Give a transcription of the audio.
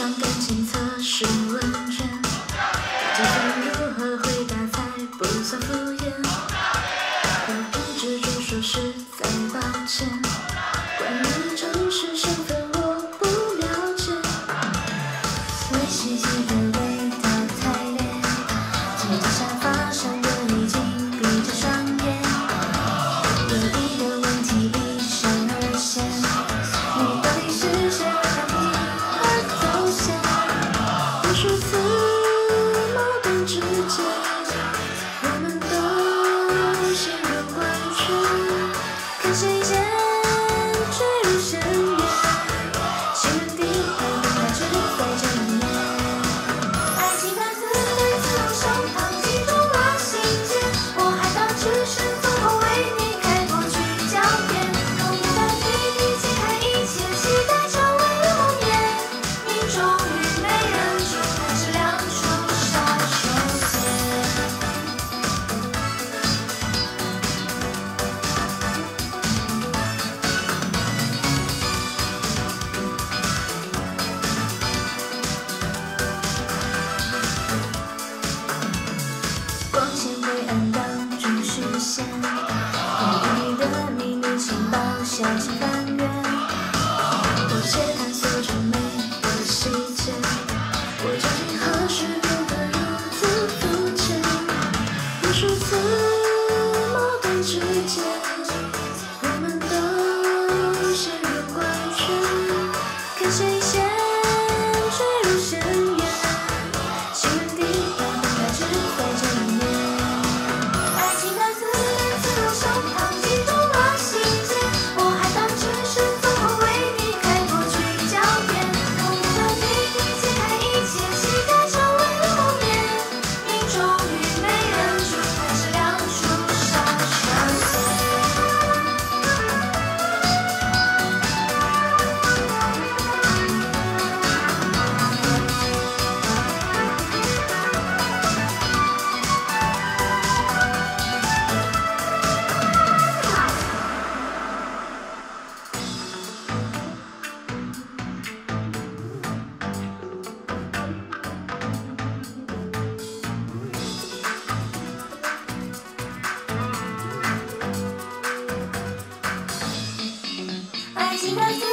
上感情测试包厢几翻越，我却。します。